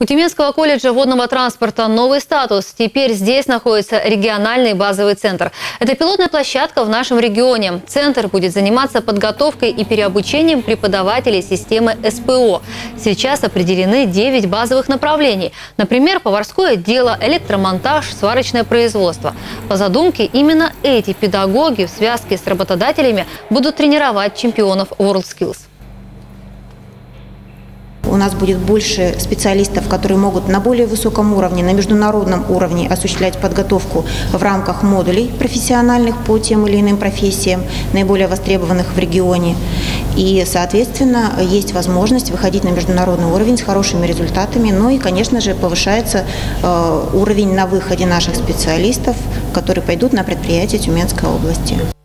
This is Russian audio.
У Тюменского колледжа водного транспорта новый статус. Теперь здесь находится региональный базовый центр. Это пилотная площадка в нашем регионе. Центр будет заниматься подготовкой и переобучением преподавателей системы СПО. Сейчас определены 9 базовых направлений. Например, поварское дело, электромонтаж, сварочное производство. По задумке, именно эти педагоги в связке с работодателями будут тренировать чемпионов WorldSkills. Нас будет больше специалистов, которые могут на более высоком уровне, на международном уровне осуществлять подготовку в рамках модулей профессиональных по тем или иным профессиям, наиболее востребованных в регионе. И, соответственно, есть возможность выходить на международный уровень с хорошими результатами. Ну и, конечно же, повышается э, уровень на выходе наших специалистов, которые пойдут на предприятия Тюменской области.